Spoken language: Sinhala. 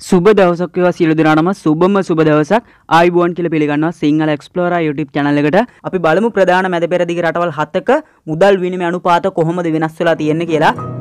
සුබ දවසක් වේවා සියලු දෙනාටම සුබම සුබ දවසක් ආයිබෝන් කියලා පිළිගන්නවා සිංහල එක්ස්ප්ලෝරර් YouTube channel එකට. අපි බලමු ප්‍රධාන මැද පෙරදිග රටවල් හතක මුදල් විනිමය අනුපාත කොහොමද වෙනස් වෙලා තියෙන්නේ කියලා.